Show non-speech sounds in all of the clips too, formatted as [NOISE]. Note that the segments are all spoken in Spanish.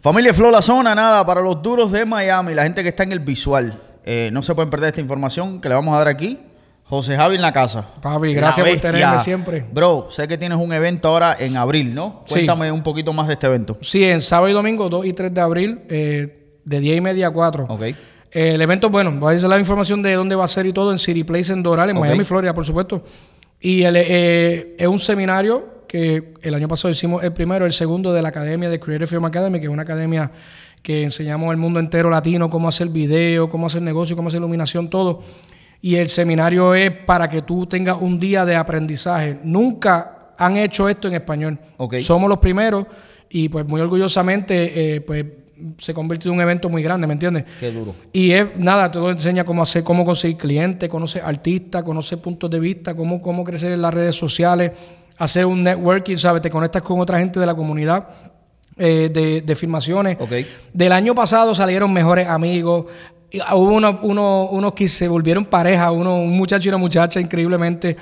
Familia Flow La Zona, nada, para los duros de Miami, la gente que está en el visual. Eh, no se pueden perder esta información que le vamos a dar aquí. José Javi en la casa. Papi, La gracias por tenerme siempre. Bro, sé que tienes un evento ahora en abril, ¿no? Sí. Cuéntame un poquito más de este evento. Sí, en sábado y domingo, 2 y 3 de abril, eh, de 10 y media a 4. Ok. Eh, el evento, bueno, voy a decir la información de dónde va a ser y todo en City Place en Doral, en. Miami, Florida, por supuesto. Y el, eh, es un seminario que el año pasado hicimos el primero, el segundo de la Academia de Creative Film Academy, que es una academia que enseñamos al mundo entero latino cómo hacer video, cómo hacer negocio, cómo hacer iluminación, todo. Y el seminario es para que tú tengas un día de aprendizaje. Nunca han hecho esto en español. Ok. Somos los primeros y pues muy orgullosamente eh, pues se convirtió en un evento muy grande, ¿me entiendes? Qué duro. Y es nada, todo enseña cómo hacer, cómo conseguir clientes, conocer artistas, conocer puntos de vista, cómo, cómo crecer en las redes sociales, hacer un networking, ¿sabes? Te conectas con otra gente de la comunidad eh, de, de filmaciones. Ok. Del año pasado salieron mejores amigos. Y Hubo uno- uno- unos que se volvieron pareja, uno, un muchacho y una muchacha, increíblemente.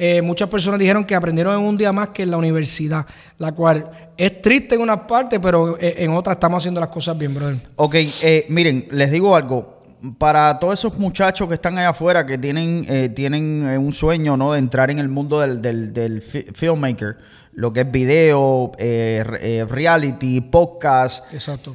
Eh, muchas personas dijeron que aprendieron en un día más que en la universidad, la cual es triste en unas partes, pero eh, en otras estamos haciendo las cosas bien, brother. Ok, eh, miren, les digo algo. Para todos esos muchachos que están allá afuera, que tienen, eh, tienen eh, un sueño ¿no? de entrar en el mundo del, del, del fi- filmmaker, lo que es video, eh, eh, reality, podcast, Exacto.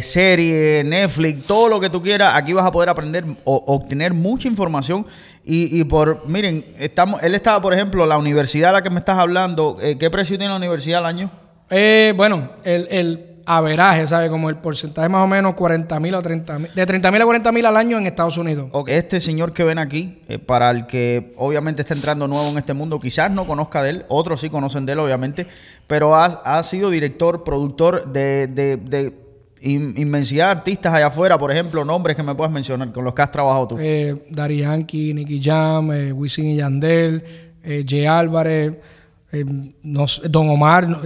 serie, Netflix, todo lo que tú quieras, aquí vas a poder aprender o obtener mucha información. Y, y por, miren, estamos, él estaba, por ejemplo, la universidad a la que me estás hablando, ¿qué precio tiene la universidad al año? Eh, bueno, el, el averaje, ¿sabes? Como el porcentaje más o menos 40 mil o 30 mil. De 30 mil a 40 mil al año en Estados Unidos. Ok, Este señor que ven aquí, eh, para el que obviamente está entrando nuevo en este mundo, quizás no conozca de él, otros sí conocen de él, obviamente, pero ha, ha sido director, productor de, de- de in- inmensidad de artistas allá afuera, por ejemplo, nombres que me puedas mencionar con los que has trabajado tú. Eh, Daddy Yankee, Nicky Jam, eh, Wisin y Yandel, eh, Jay Álvarez, eh, no Don Omar,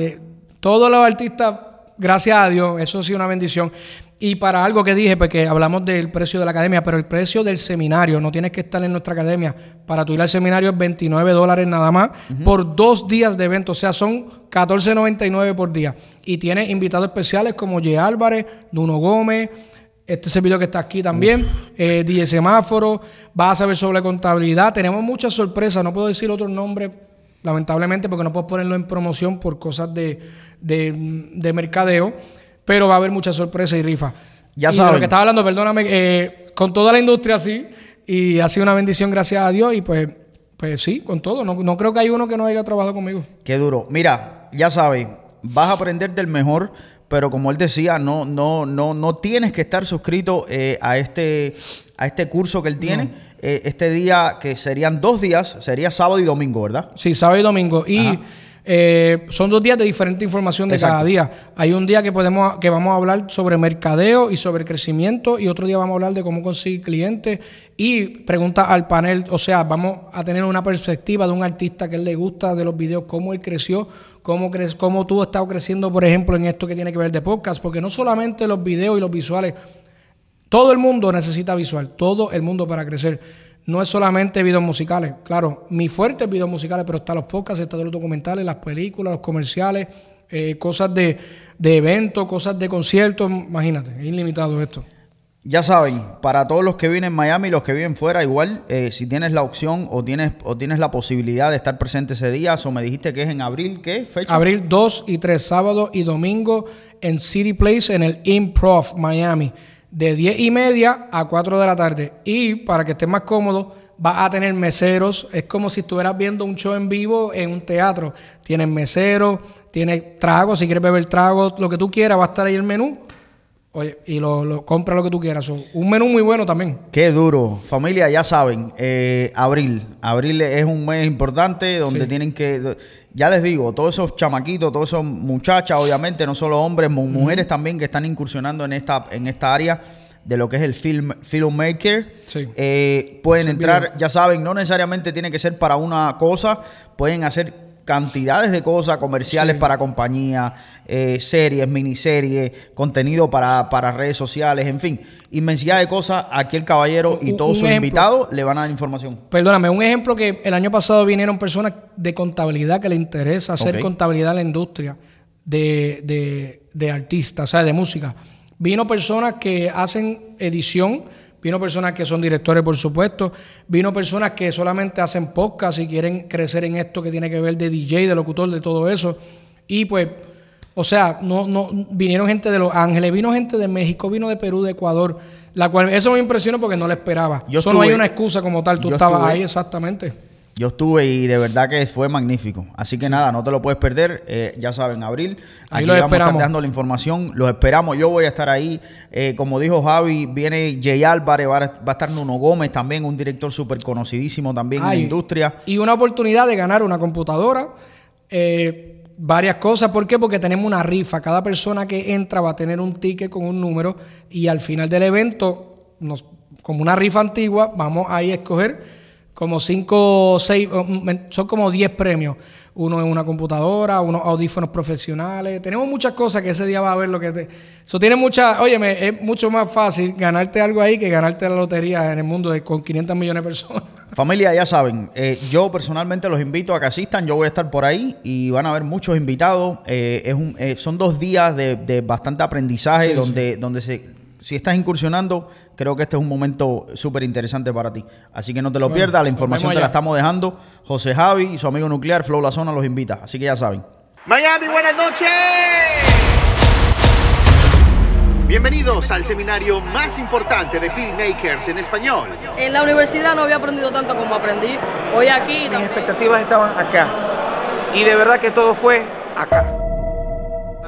todos los artistas, gracias a Dios, eso sí una bendición. Y para algo que dije, porque hablamos del precio de la academia, pero el precio del seminario, no tienes que estar en nuestra academia. Para tu ir al seminario es 29 dólares nada más por dos días de evento, o sea, son 14.99 por día. Y tiene invitados especiales como Jay Álvarez, Nuno Gómez, este servidor que está aquí también, eh, DJ Semáforo, vas a saber sobre contabilidad. Tenemos muchas sorpresas, no puedo decir otros nombres, lamentablemente, porque no puedo ponerlo en promoción por cosas de, de, de mercadeo, pero va a haber muchas sorpresas y rifas. Ya saben. lo que estaba hablando, perdóname, eh, con toda la industria sí, y ha sido una bendición, gracias a Dios, y pues, pues sí, con todo. No, no creo que hay uno que no haya trabajado conmigo. Qué duro. Mira, ya sabes, vas a aprender del mejor, pero como él decía, no, no, no, no tienes que estar suscrito eh, a este, a este curso que él tiene. Eh, este día, que serían dos días, sería sábado y domingo, ¿verdad? Sí, sábado y domingo. Y eh, son dos días de diferente información de Exacto. cada día. Hay un día que podemos que vamos a hablar sobre mercadeo y sobre crecimiento y otro día vamos a hablar de cómo conseguir clientes y pregunta al panel, o sea, vamos a tener una perspectiva de un artista que él le gusta de los videos, cómo él creció, cómo, cre cómo tú has estado creciendo, por ejemplo, en esto que tiene que ver de podcast, porque no solamente los videos y los visuales, todo el mundo necesita visual, todo el mundo para crecer. No es solamente videos musicales. Claro, mi fuerte es videos musicales, pero están los podcasts, están los documentales, las películas, los comerciales, eh, cosas de, de eventos, cosas de conciertos. Imagínate, es ilimitado esto. Ya saben, para todos los que viven en Miami y los que viven fuera, igual, eh, si tienes la opción o tienes, o tienes la posibilidad de estar presente ese día, o me dijiste que es en abril, ¿qué fecha? Abril 2 y 3, sábado y domingo en City Place, en el Improv Miami, de 10 y media a 4 de la tarde. Y para que estés más cómodo, vas a tener meseros. Es como si estuvieras viendo un show en vivo en un teatro. Tienes meseros, tienes tragos, si quieres beber trago, lo que tú quieras, va a estar ahí el menú. Oye, y lo, lo compra lo que tú quieras. Un menú muy bueno también. Qué duro. Familia, ya saben, eh, abril. Abril es un mes importante donde Sí. tienen que... Ya les digo, todos esos chamaquitos, todos esos muchachas, obviamente, no solo hombres, mu- mujeres también que están incursionando en esta, en esta área de lo que es el film, filmmaker. Sí. Eh, pueden Sí, entrar, ya saben, no necesariamente tiene que ser para una cosa, pueden hacer cantidades de cosas comerciales Sí. para compañía, eh, series, miniseries, contenido para, para redes sociales, en fin, inmensidad de cosas. Aquí el caballero y todos sus invitados le van a dar información. Perdóname, un ejemplo que el año pasado vinieron personas de contabilidad que le interesa hacer contabilidad en la industria. de, de, artistas, o sea, de música. Vino personas que hacen edición, vino personas que son directores, por supuesto, vino personas que solamente hacen podcast y quieren crecer en esto que tiene que ver de DJ, de locutor, de todo eso. Y pues, o sea, no, no, vinieron gente de Los Ángeles, vino gente de México, vino de Perú, de Ecuador, la cual, eso me impresionó porque no lo esperaba. eso no hay una excusa como tal, tú estabas ahí exactamente. Yo estuve y de verdad que fue magnífico. Así que nada, no te lo puedes perder. Eh, ya saben, abril. Ahí aquí vamos a estar dando la información. Los esperamos. Yo voy a estar ahí. Eh, como dijo Javi, viene Jay Álvarez, va a, estar Nuno Gómez también, un director súper conocidísimo también en la industria. Y una oportunidad de ganar una computadora. Eh, varias cosas. ¿Por qué? Porque tenemos una rifa. Cada persona que entra va a tener un ticket con un número y al final del evento, nos, como una rifa antigua, vamos ahí a escoger como cinco, seis, son como diez premios. Uno en una computadora, unos audífonos profesionales. Tenemos muchas cosas que ese día va a ver lo que te. Eso tiene mucha. Óyeme, es mucho más fácil ganarte algo ahí que ganarte la lotería en el mundo de, con 500 millones de personas. [LAUGHS] Familia, ya saben, eh, yo personalmente los invito a que asistan. Yo voy a estar por ahí y van a haber muchos invitados. Eh, es un, eh, son dos días de, bastante aprendizaje donde, donde se si estás incursionando, creo que este es un momento súper interesante para ti. Así que no te lo pierdas, la información te la estamos dejando. José Javi y su amigo nuclear, Flow La Zona, los invita. Así que ya saben. Miami, buenas noches. Bienvenidos al seminario más importante de filmmakers en español. En la universidad no había aprendido tanto como aprendí hoy aquí. Mis expectativas estaban acá. Y de verdad que todo fue acá.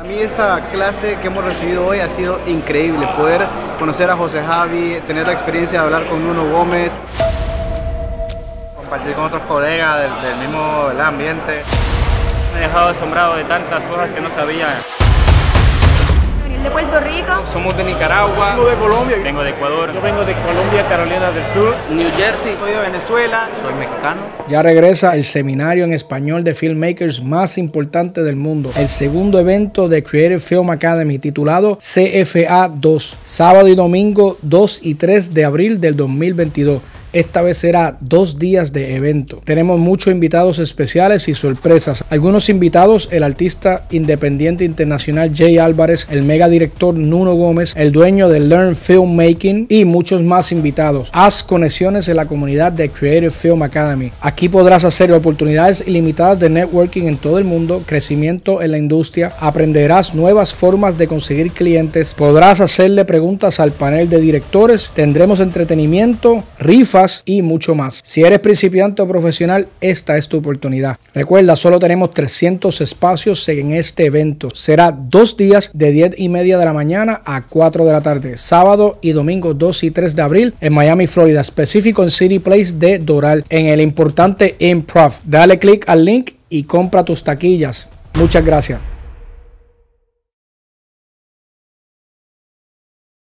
A mí esta clase que hemos recibido hoy ha sido increíble, poder conocer a José Javi, tener la experiencia de hablar con Nuno Gómez. Compartir con otros colegas del, mismo ambiente. Me he dejado asombrado de tantas cosas que no sabía Somos de Nicaragua. Vengo de Colombia. Vengo de Ecuador. Yo vengo de Colombia, Carolina del Sur, New Jersey. Soy de Venezuela. Soy mexicano. Ya regresa el seminario en español de filmmakers más importante del mundo. El segundo evento de Creative Film Academy titulado CFA 2. Sábado y domingo 2 y 3 de abril del 2022. Esta vez será dos días de evento. Tenemos muchos invitados especiales y sorpresas. Algunos invitados, el artista independiente internacional Jay Álvarez, el mega director Nuno Gómez, el dueño de Learn Filmmaking y muchos más invitados. Haz conexiones en la comunidad de Creative Film Academy. Aquí podrás hacer oportunidades ilimitadas de networking en todo el mundo, crecimiento en la industria, aprenderás nuevas formas de conseguir clientes, podrás hacerle preguntas al panel de directores, tendremos entretenimiento, rifa y mucho más. Si eres principiante o profesional, esta es tu oportunidad. Recuerda, solo tenemos 300 espacios en este evento. Será dos días de 10 y media de la mañana a 4 de la tarde, sábado y domingo 2 y 3 de abril en Miami, Florida, específico en City Place de Doral, en el importante Improv. Dale click al link y compra tus taquillas. Muchas gracias.